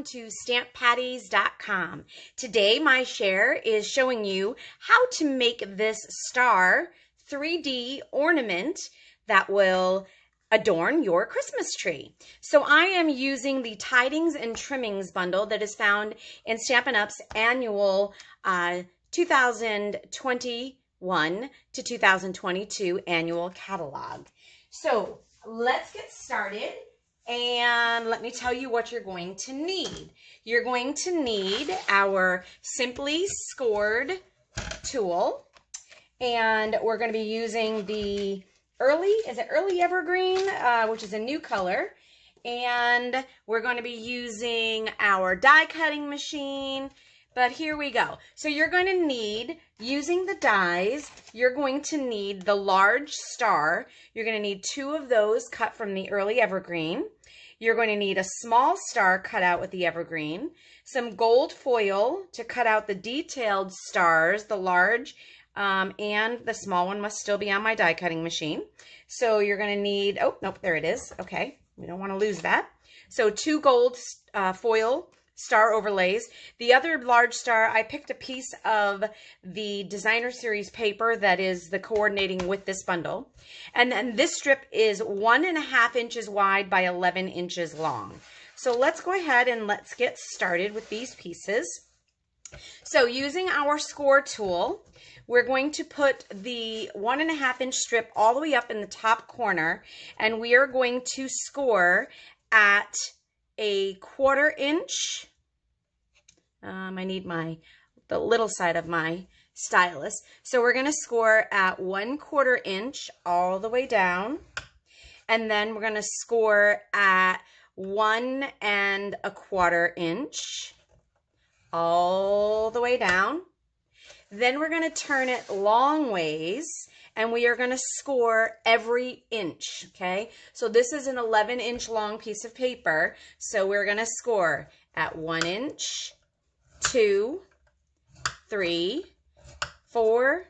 welcome to stamppatties.com. Today my share is showing you how to make this star 3D ornament that will adorn your Christmas tree. So I am using the Tidings and Trimmings bundle that is found in Stampin' Up's annual uh, 2021 to 2022 annual catalog. So let's get started and let me tell you what you're going to need. You're going to need our Simply Scored tool. And we're going to be using the Early, is it Early Evergreen, uh, which is a new color. And we're going to be using our die cutting machine. But here we go. So you're going to need, using the dies, you're going to need the large star. You're going to need two of those cut from the early evergreen. You're going to need a small star cut out with the evergreen, some gold foil to cut out the detailed stars, the large um, and the small one must still be on my die cutting machine. So you're going to need, oh, nope, there it is. Okay, we don't want to lose that. So two gold uh, foil star overlays. The other large star, I picked a piece of the designer series paper that is the coordinating with this bundle. And then this strip is one and a half inches wide by 11 inches long. So let's go ahead and let's get started with these pieces. So using our score tool, we're going to put the one and a half inch strip all the way up in the top corner and we are going to score at a quarter inch um, I need my the little side of my stylus. So we're going to score at one quarter inch all the way down. And then we're going to score at one and a quarter inch all the way down. Then we're going to turn it long ways and we are going to score every inch, okay? So this is an 11 inch long piece of paper. So we're going to score at one inch, two, three, four,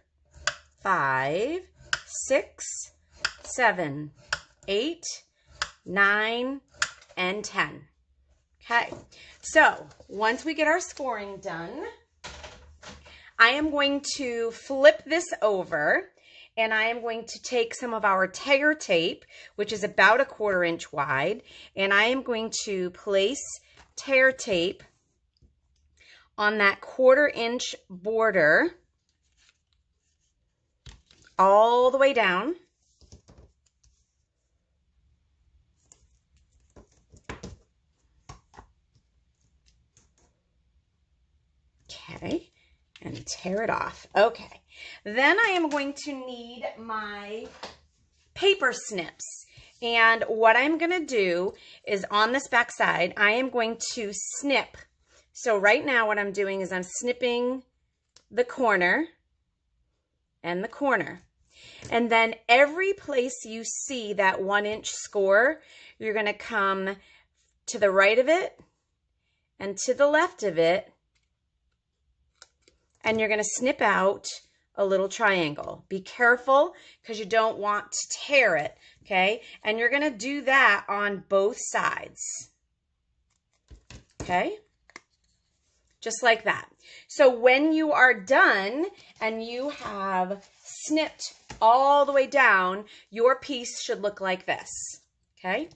five, six, seven, eight, nine, and 10. Okay, so once we get our scoring done, I am going to flip this over and I am going to take some of our tear tape, which is about a quarter inch wide, and I am going to place tear tape on that quarter inch border all the way down. Okay, and tear it off. Okay, then I am going to need my paper snips. And what I'm going to do is on this back side, I am going to snip so right now what I'm doing is I'm snipping the corner and the corner. And then every place you see that one inch score, you're going to come to the right of it and to the left of it. And you're going to snip out a little triangle. Be careful because you don't want to tear it, okay? And you're going to do that on both sides, okay? just like that. So when you are done and you have snipped all the way down, your piece should look like this, okay?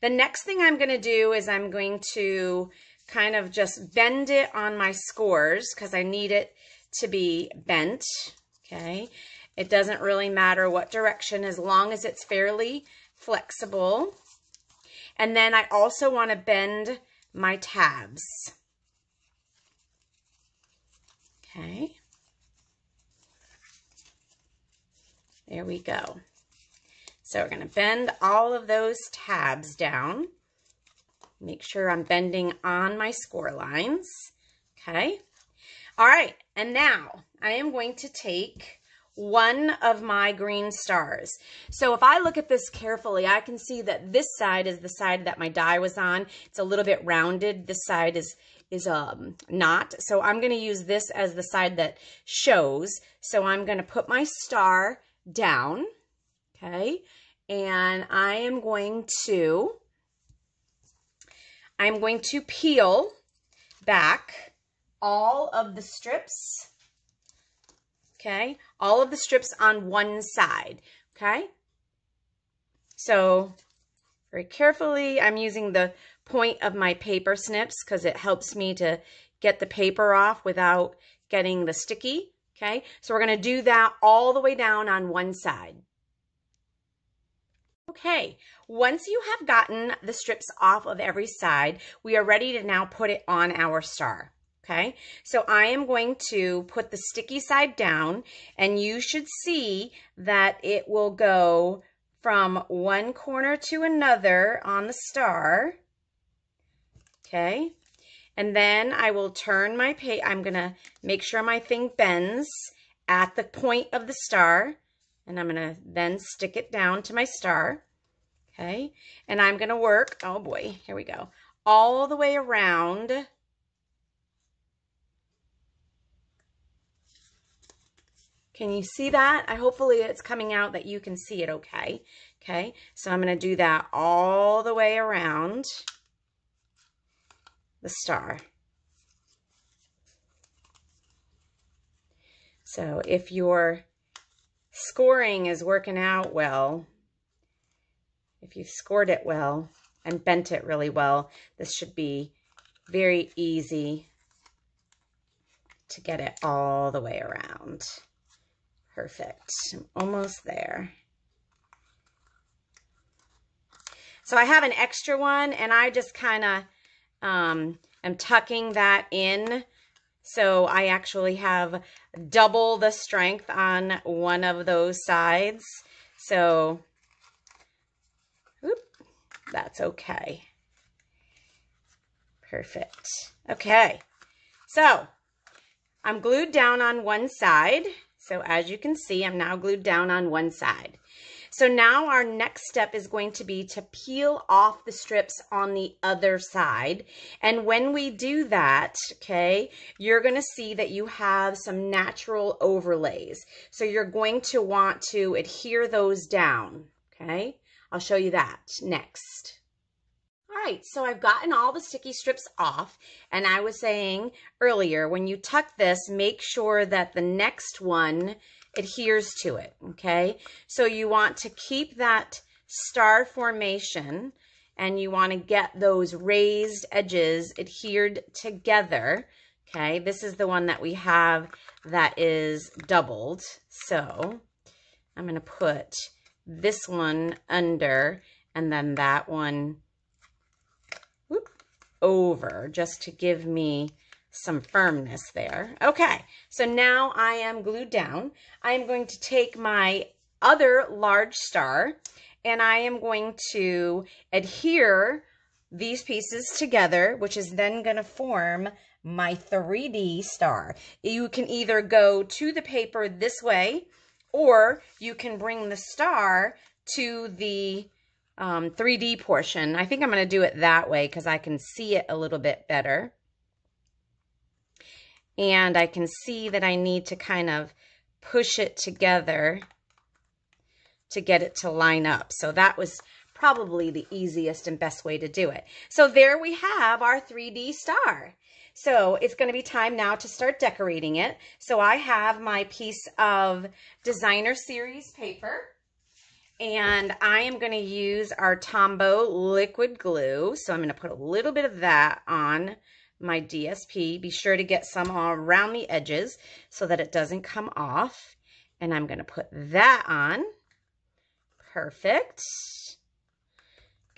The next thing I'm gonna do is I'm going to kind of just bend it on my scores because I need it to be bent, okay? It doesn't really matter what direction as long as it's fairly flexible. And then I also wanna bend my tabs. Okay. There we go. So we're going to bend all of those tabs down. Make sure I'm bending on my score lines. Okay. All right. And now I am going to take one of my green stars. So if I look at this carefully, I can see that this side is the side that my die was on. It's a little bit rounded. This side is is um, not. So I'm going to use this as the side that shows. So I'm going to put my star down, okay? And I am going to, I'm going to peel back all of the strips, okay? All of the strips on one side, okay? So very carefully, I'm using the point of my paper snips because it helps me to get the paper off without getting the sticky, okay? So we're going to do that all the way down on one side. Okay, once you have gotten the strips off of every side, we are ready to now put it on our star. Okay, so I am going to put the sticky side down and you should see that it will go from one corner to another on the star. Okay, and then I will turn my page. I'm going to make sure my thing bends at the point of the star and I'm going to then stick it down to my star. Okay, and I'm going to work, oh boy, here we go, all the way around Can you see that? I hopefully it's coming out that you can see it okay. Okay, so I'm going to do that all the way around the star. So if your scoring is working out well, if you've scored it well and bent it really well, this should be very easy to get it all the way around. Perfect. I'm almost there. So I have an extra one and I just kind of um, am tucking that in. So I actually have double the strength on one of those sides. So, whoop, that's okay. Perfect. Okay. So I'm glued down on one side. So as you can see, I'm now glued down on one side. So now our next step is going to be to peel off the strips on the other side. And when we do that, okay, you're going to see that you have some natural overlays. So you're going to want to adhere those down, okay? I'll show you that next. All right, so I've gotten all the sticky strips off and I was saying earlier, when you tuck this, make sure that the next one adheres to it, okay? So you want to keep that star formation and you want to get those raised edges adhered together, okay? This is the one that we have that is doubled. So I'm going to put this one under and then that one over just to give me some firmness there. Okay, so now I am glued down. I am going to take my other large star and I am going to adhere these pieces together, which is then going to form my 3D star. You can either go to the paper this way, or you can bring the star to the um, 3D portion. I think I'm going to do it that way because I can see it a little bit better. And I can see that I need to kind of push it together to get it to line up. So that was probably the easiest and best way to do it. So there we have our 3D star. So it's going to be time now to start decorating it. So I have my piece of designer series paper. And I am going to use our Tombow liquid glue. So I'm going to put a little bit of that on my DSP. Be sure to get some around the edges so that it doesn't come off. And I'm going to put that on. Perfect.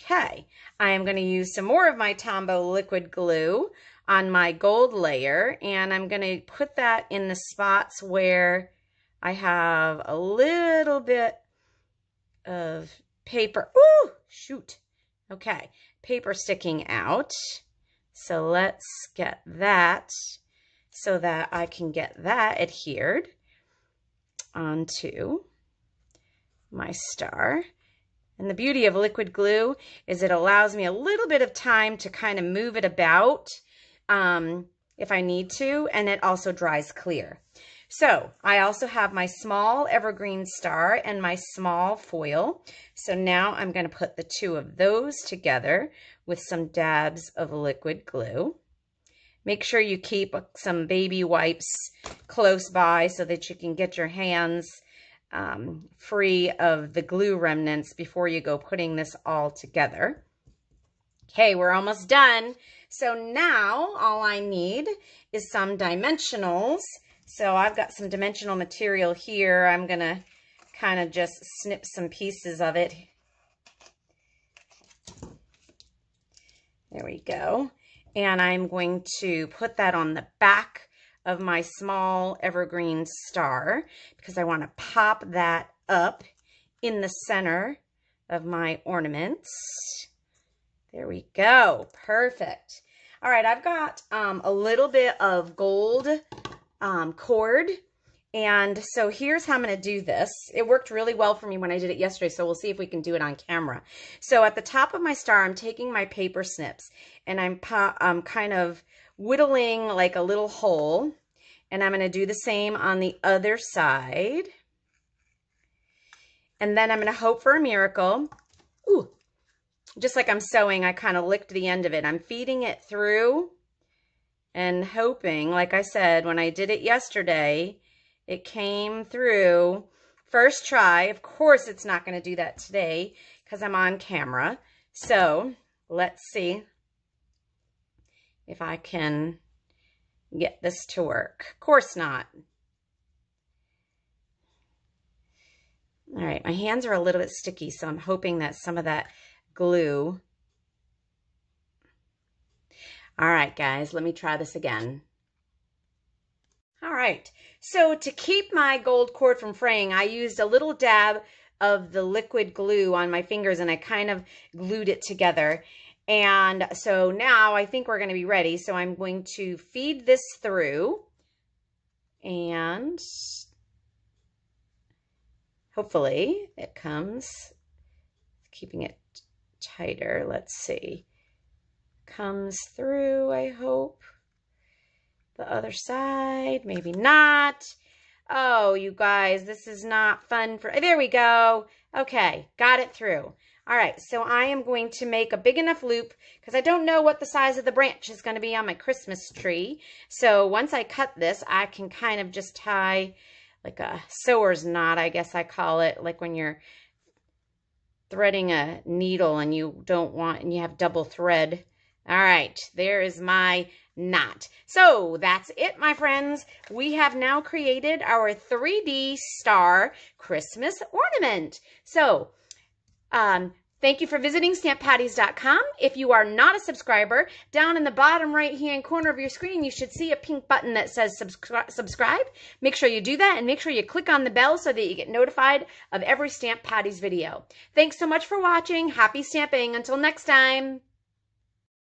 Okay, I am going to use some more of my Tombow liquid glue on my gold layer. And I'm going to put that in the spots where I have a little bit of paper. Ooh, shoot. Okay, paper sticking out. So let's get that so that I can get that adhered onto my star. And the beauty of liquid glue is it allows me a little bit of time to kind of move it about um, if I need to, and it also dries clear. So I also have my small evergreen star and my small foil. So now I'm going to put the two of those together with some dabs of liquid glue. Make sure you keep some baby wipes close by so that you can get your hands um, free of the glue remnants before you go putting this all together. Okay, we're almost done. So now all I need is some dimensionals. So I've got some dimensional material here. I'm going to kind of just snip some pieces of it. There we go and I'm going to put that on the back of my small evergreen star because I want to pop that up in the center of my ornaments. There we go. Perfect. All right, I've got um, a little bit of gold um, cord and so here's how I'm going to do this. It worked really well for me when I did it yesterday, so we'll see if we can do it on camera. So at the top of my star, I'm taking my paper snips and I'm, I'm kind of whittling like a little hole. And I'm going to do the same on the other side. And then I'm going to hope for a miracle. Ooh, just like I'm sewing, I kind of licked the end of it. I'm feeding it through and hoping, like I said, when I did it yesterday, it came through first try. Of course, it's not going to do that today because I'm on camera. So let's see if I can get this to work. Of course not. All right, my hands are a little bit sticky, so I'm hoping that some of that glue. All right, guys, let me try this again. All right, so to keep my gold cord from fraying, I used a little dab of the liquid glue on my fingers and I kind of glued it together. And so now I think we're going to be ready. So I'm going to feed this through and hopefully it comes, keeping it tighter. Let's see. Comes through, I hope the other side, maybe not. Oh, you guys, this is not fun for, there we go. Okay, got it through. All right, so I am going to make a big enough loop because I don't know what the size of the branch is going to be on my Christmas tree. So once I cut this, I can kind of just tie like a sewer's knot, I guess I call it, like when you're threading a needle and you don't want, and you have double thread. All right, there is my knot. So that's it, my friends. We have now created our 3D star Christmas ornament. So, um, Thank you for visiting stamppatties.com. If you are not a subscriber, down in the bottom right hand corner of your screen, you should see a pink button that says subscri subscribe. Make sure you do that and make sure you click on the bell so that you get notified of every Stamp Patties video. Thanks so much for watching. Happy stamping. Until next time.